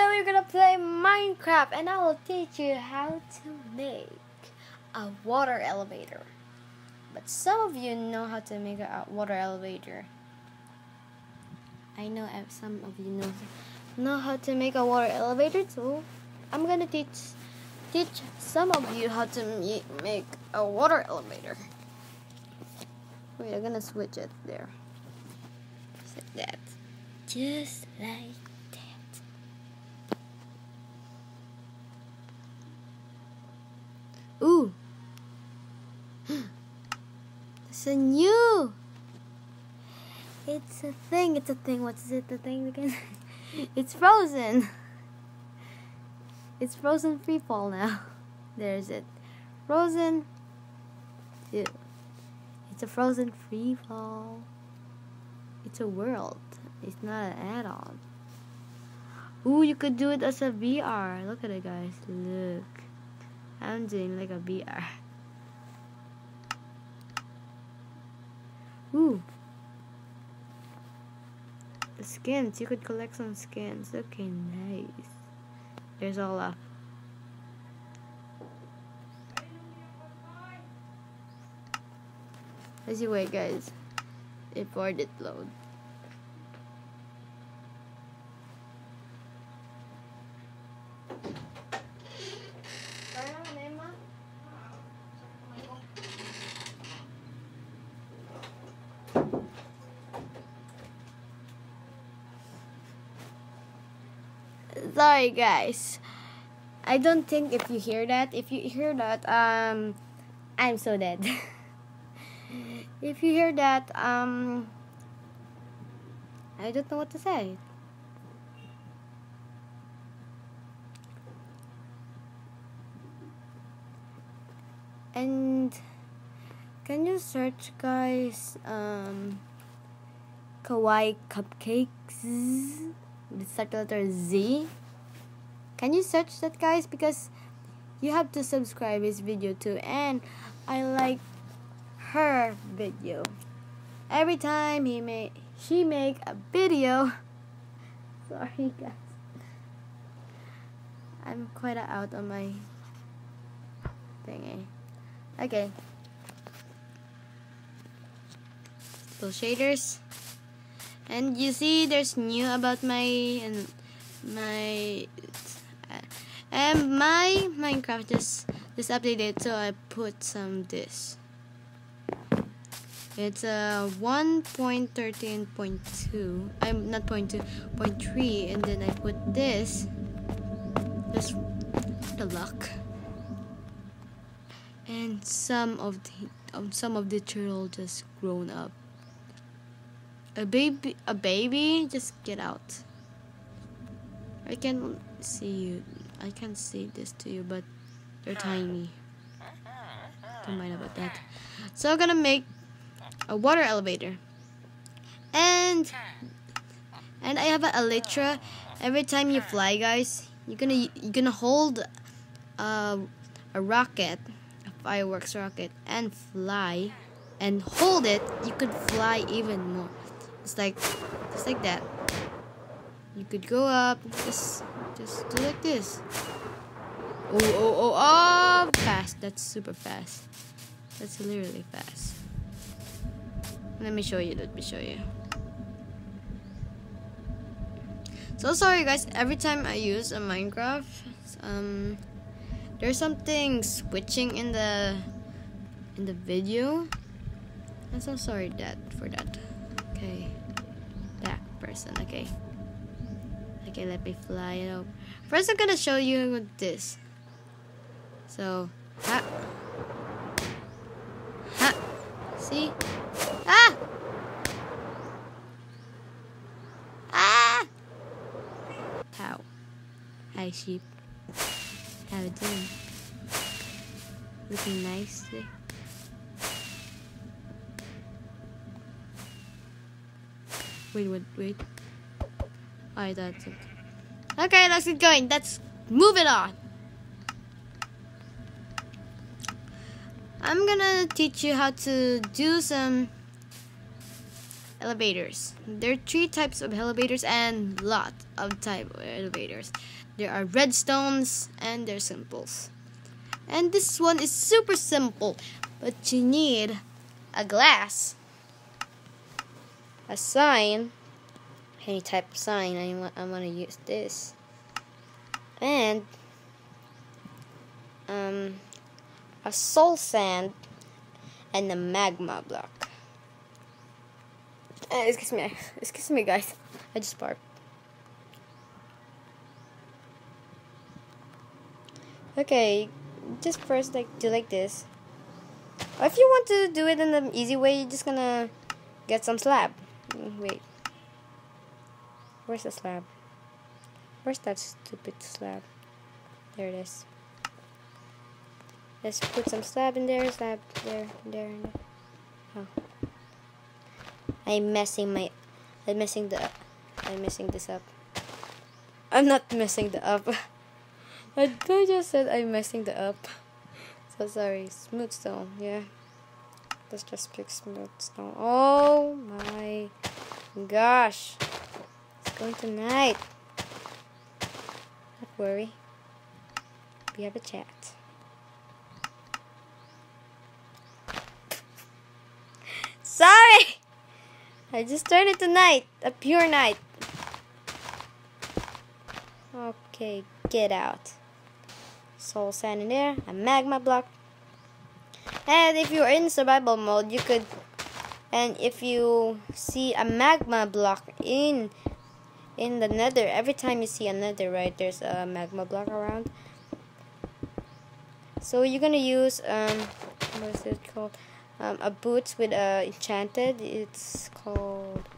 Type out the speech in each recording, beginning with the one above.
today we're gonna play Minecraft and I will teach you how to make a water elevator. But some of you know how to make a water elevator. I know some of you know know how to make a water elevator so I'm gonna teach teach some of you how to make a water elevator. Wait, I'm gonna switch it there. Just like that. Just like Ooh. It's a new. It's a thing. It's a thing. What's it? The thing again? it's frozen. It's frozen free fall now. There's it. Frozen. It's a frozen free fall. It's a world. It's not an add-on. Ooh, you could do it as a VR. Look at it, guys. Look. I'm doing like a VR. Ooh. The skins. You could collect some skins. Okay, nice. There's all up. As you wait, guys. It load. Sorry guys. I don't think if you hear that if you hear that um I'm so dead. If you hear that um I don't know what to say. And can you search guys um kawaii cupcakes? With start letter Z can you search that guys? Because you have to subscribe his video too. And I like her video. Every time he make she make a video. Sorry guys. I'm quite out on my thingy eh? okay. Little shaders. And you see there's new about my and my and my Minecraft just just updated, so I put some this. It's a uh, 1.13.2. I'm not point two, point three, and then I put this. This the luck. And some of the um, some of the turtle just grown up. A baby, a baby, just get out. I can see you. I can't say this to you, but they're tiny. Don't mind about that. So I'm gonna make a water elevator. And and I have an elytra. Every time you fly, guys, you're gonna you're gonna hold uh, a rocket, a fireworks rocket, and fly, and hold it. You could fly even more. It's like just like that. You could go up, just just do like this. Oh, oh, oh, oh, fast. That's super fast. That's literally fast. Let me show you, let me show you. So sorry guys, every time I use a Minecraft, um, there's something switching in the in the video. I'm so sorry that for that. Okay, that person. Okay. Okay, let me fly it up. First, I'm gonna show you this. So, ha. Ha. See? Ah! Ah! How? Hi, sheep. How you doing? Looking nicely. Wait, wait, wait. Alright, that's it. Okay, let's get going. Let's move it on. I'm gonna teach you how to do some elevators. There are three types of elevators and lot of type of elevators. There are redstones and they're simples. And this one is super simple, but you need a glass, a sign, any type of sign. I want I want to use this, and um, a soul sand, and a magma block. Uh, excuse me, excuse me, guys. I just barked. Okay, just first like do like this. Or if you want to do it in the easy way, you're just gonna get some slab. Wait, where's the slab? Where's that stupid slab? There it is. Let's put some slab in there, slab there, there, there. Oh. I'm messing my I'm messing the I'm messing this up. I'm not messing the up. I, I just said I'm messing the up. So sorry. Smooth stone, yeah. Let's just pick smooth stone. Oh my gosh. Going tonight. Don't worry. We have a chat. Sorry! I just turned it to night. A pure night. Okay, get out. Soul sand in there. A magma block. And if you're in survival mode, you could... And if you see a magma block in in the nether, every time you see a nether, right, there's a magma block around. So you're gonna use, um, what is it called? um, a boots with uh, enchanted. It's called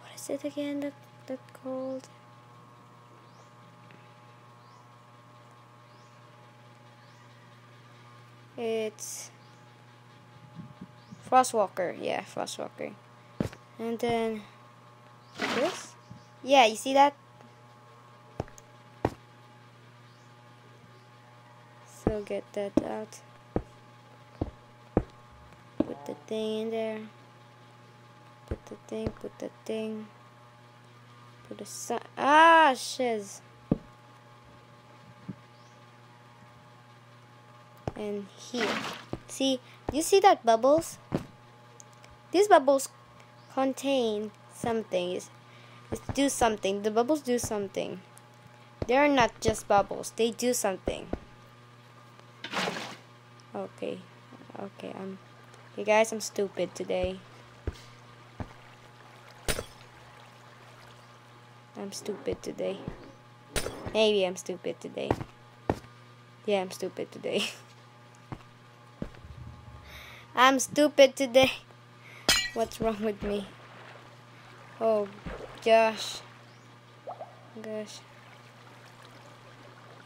what is it again? That that called. It's Frostwalker, yeah, Frostwalker. And then this? Yeah, you see that? So get that out Put the thing in there. Put the thing, put the thing. Put the sun. Ah, shiz. And here. See, you see that bubbles? These bubbles contain something. It's do something. The bubbles do something. They are not just bubbles. They do something. Okay. Okay, I'm Hey guys, I'm stupid today. I'm stupid today. Maybe I'm stupid today. Yeah, I'm stupid today. I'm stupid today. What's wrong with me? Oh, gosh. Gosh.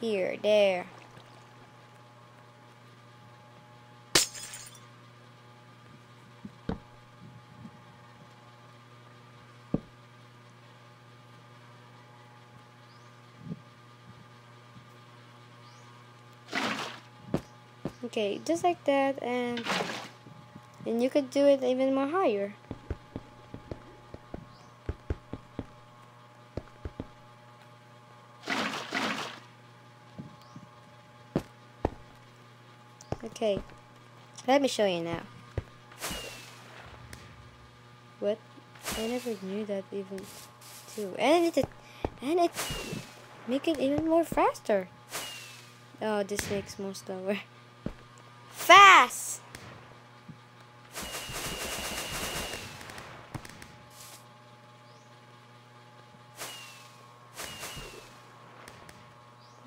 Here, there. okay just like that and then you could do it even more higher okay. Let me show you now. What? I never knew that even too and it and it make it even more faster. Oh this makes more slower. Fast.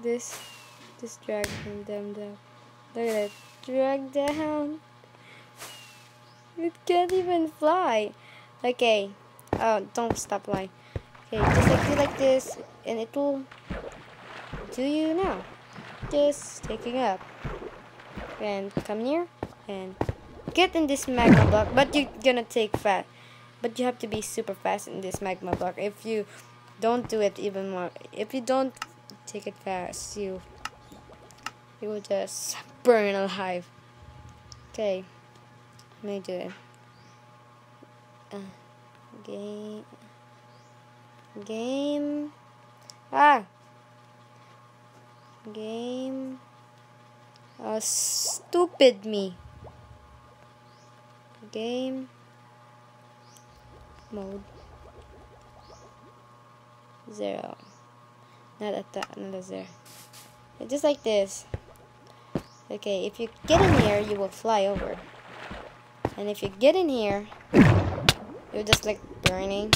This, dragging them down. Look at it, drag down. It can't even fly. Okay, oh, don't stop flying. Okay, just like do like this, and it will do you now. Just taking up and come near and get in this magma block but you're gonna take fast but you have to be super fast in this magma block if you don't do it even more if you don't take it fast you you will just burn alive okay let me do it uh, Game. Game. Ah! Game. Oh, stupid me. Game. Mode. Zero. Not at that, not a zero. Just like this. Okay, if you get in here, you will fly over. And if you get in here, you're just like burning.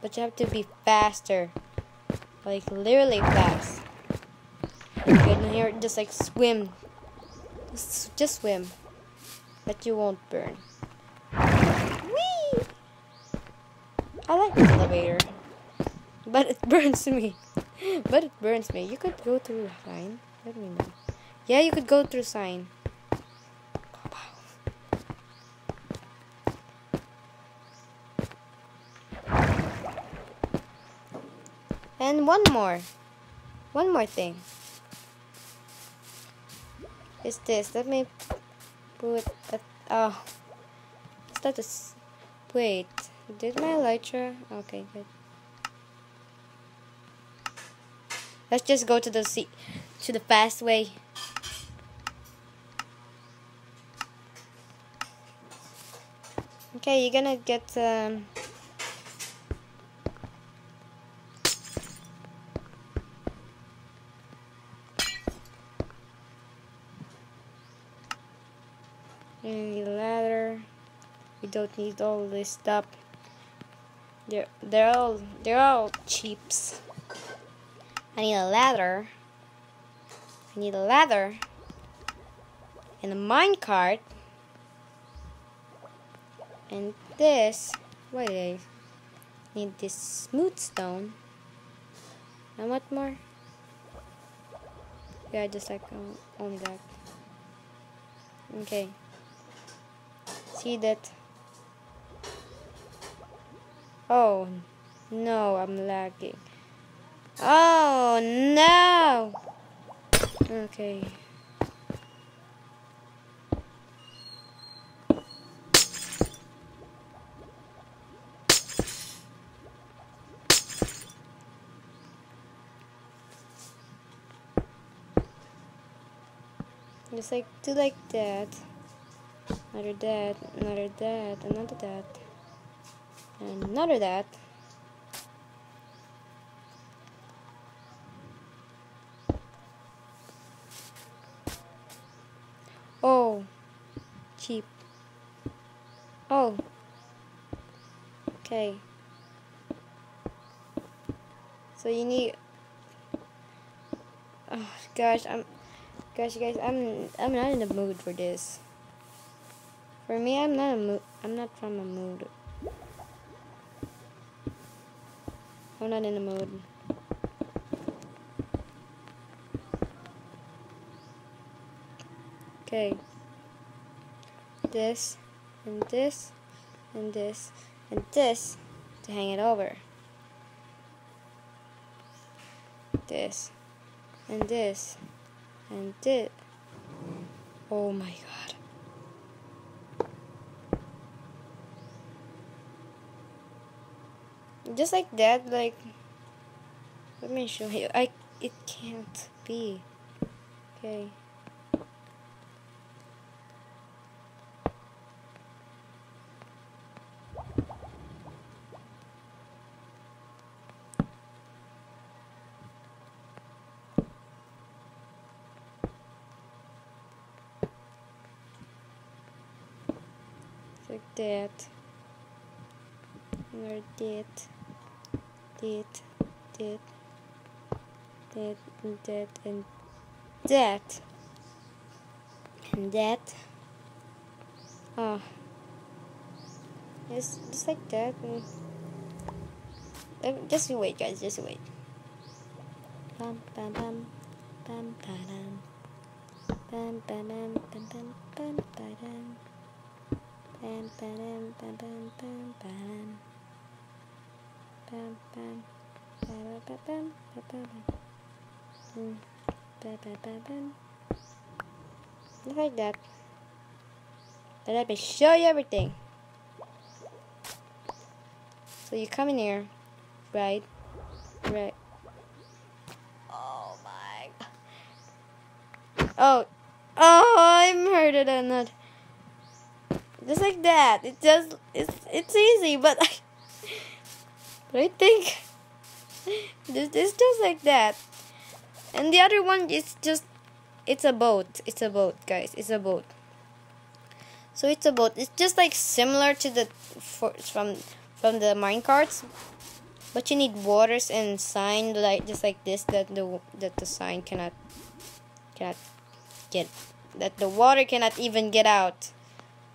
But you have to be faster. Like literally fast. Get in here, just like swim. Just, swim. But you won't burn. Whee! I like the elevator. But it burns me. but it burns me. You could go through sign. Let me know. Yeah, you could go through sign. And one more. One more thing. Is this. Let me put a, oh. Is that a, wait. Did my elytra? Okay, good. Let's just go to the seat to the fast way. Okay, you're gonna get um the ladder. We don't need all this stuff. They're they're all they're all cheaps. I need a ladder. I need a ladder. And a minecart. And this. Wait, I need this smooth stone. And what more? Yeah, just like um, only that. Okay. See that? Oh, no, I'm lagging. Oh no! Okay. Just like do like that. Another that, another that, another that, and another that. Oh, cheap. Oh, okay. So you need. Oh gosh, I'm. Gosh, guys, I'm. I'm not in the mood for this. For me, I'm not a mood. I'm not from a mood. I'm not in the mood. Okay. This, and this, and this, and this to hang it over. This, and this, and this. Oh my god. Just like that, like, let me show you. I, it can't be. Okay. Like that. Or that. That. That. That and that and that. And that. Ah. Oh it's just like that. And just wait guys just wait. Bam bam bam bam bam bam bam bam bam bam bam bam Bam, bam, bam, bam, bam, bam. Bam, bam. Bam, bam, bam, bam, bam, bam. Bam, bam, bam. Just like that. Then let me show you everything. So you come in here, right? Right. Oh my. Oh, oh! I'm hurted and not. Just like that. It just it's it's easy, but I, but I think this is just like that. And the other one is just it's a boat. It's a boat, guys. It's a boat. So it's a boat. It's just like similar to the for, from from the minecarts, but you need waters and sign like just like this that the that the sign cannot cannot get that the water cannot even get out.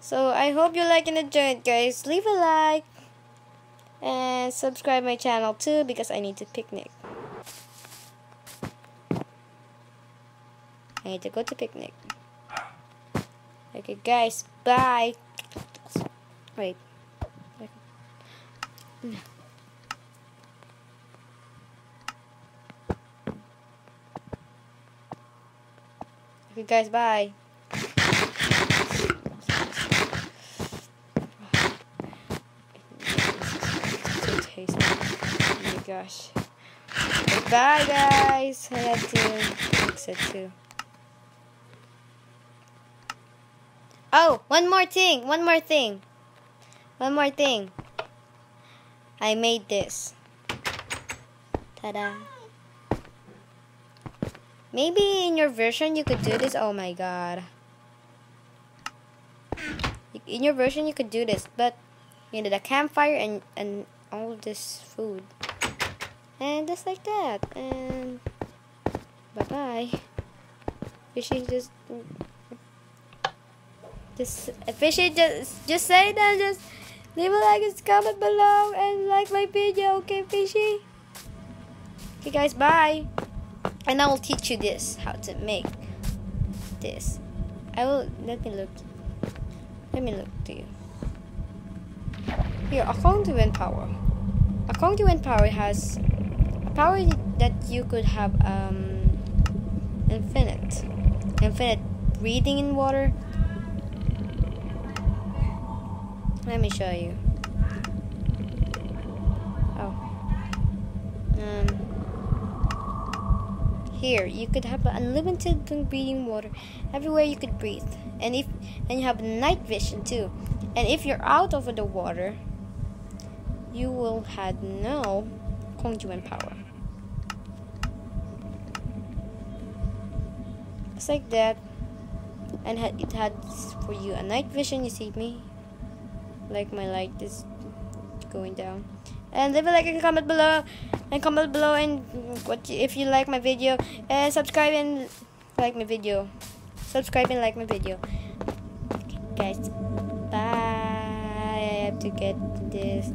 So I hope you like and it guys. Leave a like and subscribe my channel too because I need to picnic. I need to go to picnic. Okay guys, bye. Wait. Okay guys, bye. Oh my gosh. Bye guys. I had to fix it too. Oh, one more thing. One more thing. One more thing. I made this. Ta-da. Maybe in your version you could do this. Oh my god. In your version you could do this, but you know the campfire and and all this food. And just like that. And bye bye. Fishy just just fishy just just say that just leave a like and comment below and like my video, okay fishy? Okay guys, bye. And I will teach you this, how to make this. I will let me look let me look to you. Here, according to wind power. According to wind power has a power that you could have um infinite. Infinite breathing in water. Let me show you. Oh. Um here you could have unlimited breathing water everywhere you could breathe and if and you have night vision too and if you're out of the water you will have no conduit power it's like that. And it had for you a night vision you see me? Like my light is going down. And leave a like and comment below. And comment below and what if you like my video. And subscribe and like my video. Subscribe and like my video. Okay, guys. Bye. I have to get this